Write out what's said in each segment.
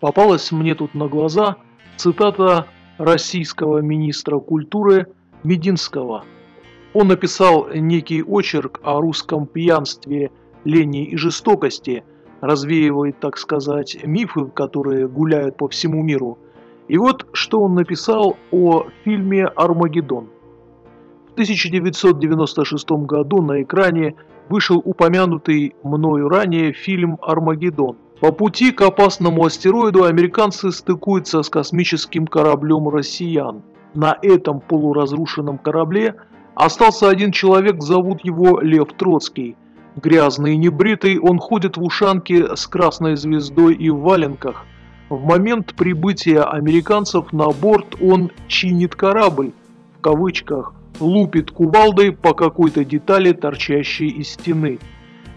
Попалась мне тут на глаза цитата российского министра культуры Мединского. Он написал некий очерк о русском пьянстве, лени и жестокости, развеивает, так сказать, мифы, которые гуляют по всему миру. И вот что он написал о фильме «Армагеддон». В 1996 году на экране вышел упомянутый мною ранее фильм «Армагеддон». По пути к опасному астероиду американцы стыкуются с космическим кораблем россиян. На этом полуразрушенном корабле остался один человек, зовут его Лев Троцкий. Грязный и небритый, он ходит в ушанке с красной звездой и в валенках. В момент прибытия американцев на борт он «чинит корабль», в кавычках, лупит кувалдой по какой-то детали, торчащей из стены.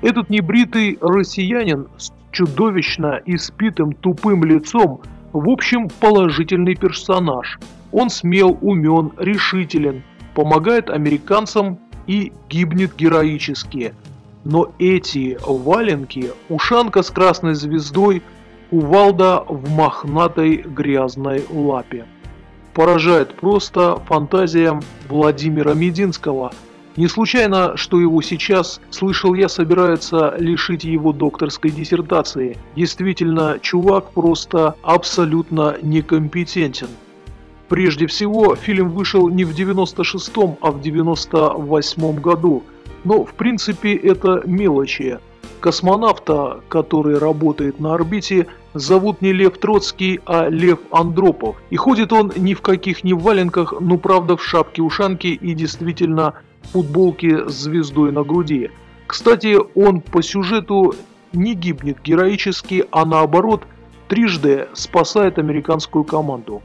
Этот небритый россиянин с чудовищно испитым тупым лицом, в общем, положительный персонаж. Он смел, умен, решителен, помогает американцам и гибнет героически. Но эти валенки, ушанка с красной звездой, кувалда в мохнатой грязной лапе. Поражает просто фантазия Владимира Мединского – не случайно, что его сейчас, слышал я, собираются лишить его докторской диссертации. Действительно, чувак просто абсолютно некомпетентен. Прежде всего, фильм вышел не в 96-м, а в 98-м году. Но, в принципе, это мелочи. Космонавта, который работает на орбите, зовут не Лев Троцкий, а Лев Андропов. И ходит он ни в каких ни валенках, но правда в шапке-ушанке и действительно футболке с звездой на груди. Кстати, он по сюжету не гибнет героически, а наоборот трижды спасает американскую команду.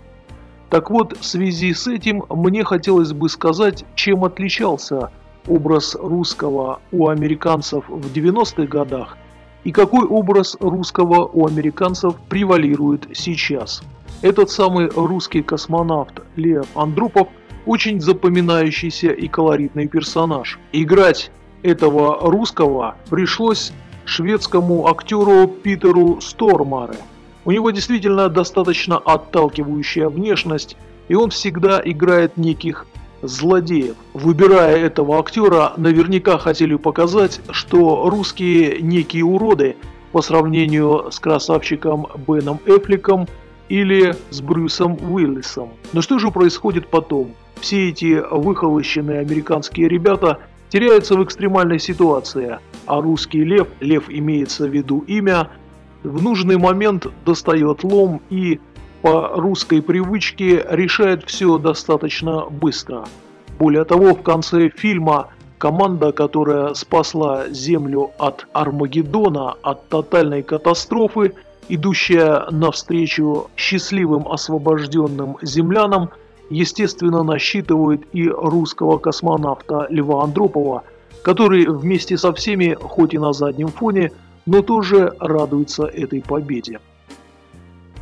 Так вот, в связи с этим мне хотелось бы сказать, чем отличался образ русского у американцев в 90-х годах и какой образ русского у американцев превалирует сейчас. Этот самый русский космонавт Лев Андропов – очень запоминающийся и колоритный персонаж. Играть этого русского пришлось шведскому актеру Питеру Стормаре. У него действительно достаточно отталкивающая внешность, и он всегда играет неких злодеев. Выбирая этого актера, наверняка хотели показать, что русские некие уроды по сравнению с красавчиком Беном Эфликом или с Брюсом Уиллисом. Но что же происходит потом? все эти выхолощенные американские ребята теряются в экстремальной ситуации, а русский лев, лев имеется в виду имя, в нужный момент достает лом и по русской привычке решает все достаточно быстро. Более того, в конце фильма команда, которая спасла Землю от Армагеддона, от тотальной катастрофы, идущая навстречу счастливым освобожденным землянам – естественно, насчитывают и русского космонавта Льва Андропова, который вместе со всеми, хоть и на заднем фоне, но тоже радуется этой победе.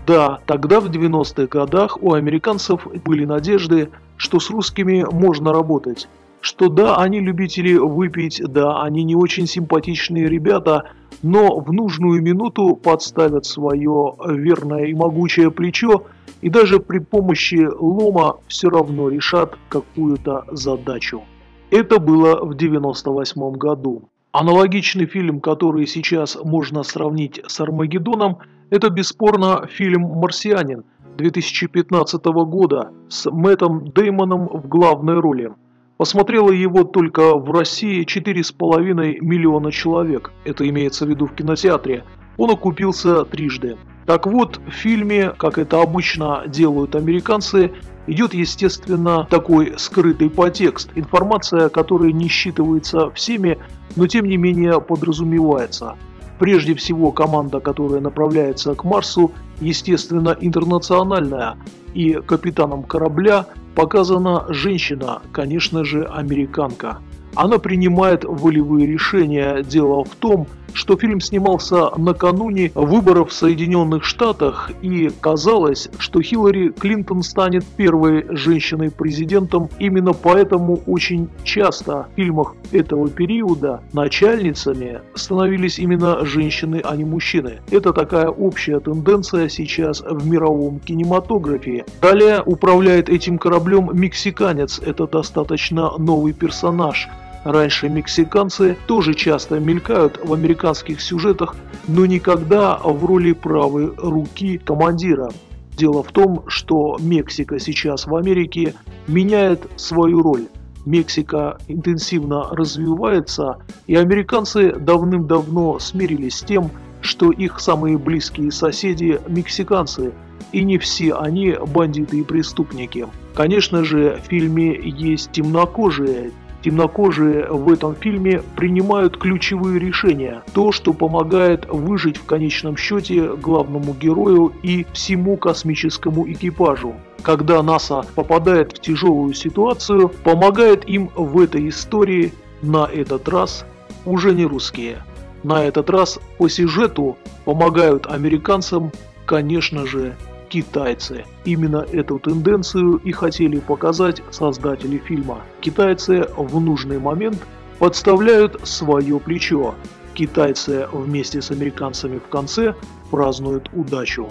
Да, тогда в 90-х годах у американцев были надежды, что с русскими можно работать, что да, они любители выпить, да, они не очень симпатичные ребята, но в нужную минуту подставят свое верное и могучее плечо и даже при помощи лома все равно решат какую-то задачу. Это было в 98 году. Аналогичный фильм, который сейчас можно сравнить с Армагеддоном, это бесспорно фильм «Марсианин» 2015 года с Мэттом Деймоном в главной роли. Посмотрело его только в России 4,5 миллиона человек, это имеется в виду в кинотеатре. Он окупился трижды. Так вот, в фильме, как это обычно делают американцы, идет, естественно, такой скрытый подтекст, информация, которая не считывается всеми, но тем не менее подразумевается. Прежде всего, команда, которая направляется к Марсу, естественно, интернациональная, и капитаном корабля показана женщина, конечно же, американка. Она принимает волевые решения. Дело в том, что фильм снимался накануне выборов в Соединенных Штатах, и казалось, что Хиллари Клинтон станет первой женщиной-президентом. Именно поэтому очень часто в фильмах этого периода начальницами становились именно женщины, а не мужчины. Это такая общая тенденция сейчас в мировом кинематографе. Далее управляет этим кораблем мексиканец. Это достаточно новый персонаж – Раньше мексиканцы тоже часто мелькают в американских сюжетах, но никогда в роли правой руки командира. Дело в том, что Мексика сейчас в Америке меняет свою роль. Мексика интенсивно развивается, и американцы давным-давно смирились с тем, что их самые близкие соседи – мексиканцы, и не все они бандиты и преступники. Конечно же, в фильме есть темнокожие, Темнокожие в этом фильме принимают ключевые решения, то, что помогает выжить в конечном счете главному герою и всему космическому экипажу. Когда НАСА попадает в тяжелую ситуацию, помогает им в этой истории на этот раз уже не русские. На этот раз по сюжету помогают американцам, конечно же, китайцы. Именно эту тенденцию и хотели показать создатели фильма. Китайцы в нужный момент подставляют свое плечо. Китайцы вместе с американцами в конце празднуют удачу.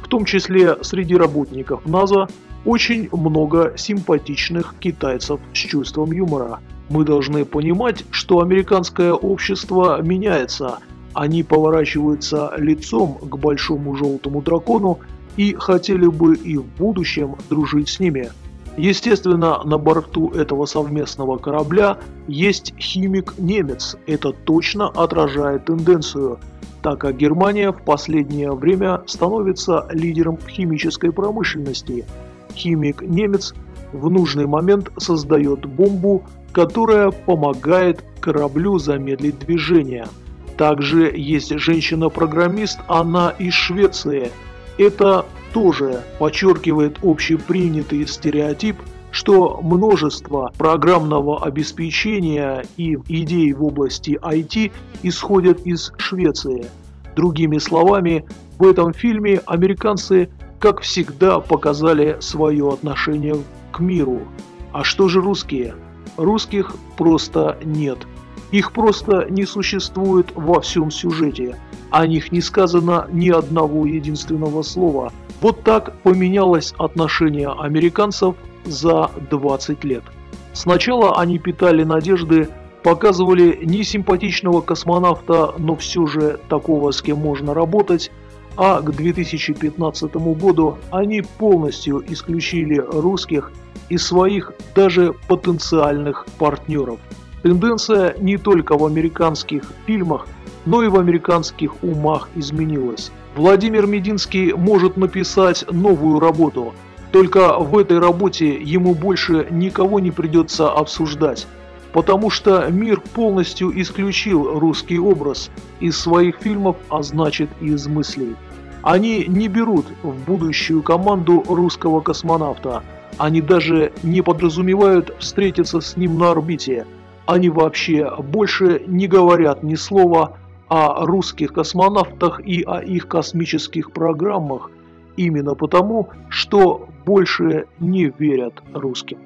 В том числе среди работников НАЗа очень много симпатичных китайцев с чувством юмора. Мы должны понимать, что американское общество меняется. Они поворачиваются лицом к большому желтому дракону и хотели бы и в будущем дружить с ними. Естественно, на борту этого совместного корабля есть химик-немец. Это точно отражает тенденцию, так как Германия в последнее время становится лидером химической промышленности. Химик-немец в нужный момент создает бомбу, которая помогает кораблю замедлить движение. Также есть женщина-программист, она из Швеции – это тоже подчеркивает общепринятый стереотип, что множество программного обеспечения и идей в области IT исходят из Швеции. Другими словами, в этом фильме американцы, как всегда, показали свое отношение к миру. А что же русские? Русских просто нет. Их просто не существует во всем сюжете. О них не сказано ни одного единственного слова. Вот так поменялось отношение американцев за 20 лет. Сначала они питали надежды, показывали несимпатичного космонавта, но все же такого, с кем можно работать, а к 2015 году они полностью исключили русских из своих даже потенциальных партнеров. Тенденция не только в американских фильмах, но и в американских умах изменилась. Владимир Мединский может написать новую работу, только в этой работе ему больше никого не придется обсуждать, потому что мир полностью исключил русский образ из своих фильмов, а значит и из мыслей. Они не берут в будущую команду русского космонавта, они даже не подразумевают встретиться с ним на орбите – они вообще больше не говорят ни слова о русских космонавтах и о их космических программах, именно потому, что больше не верят русским.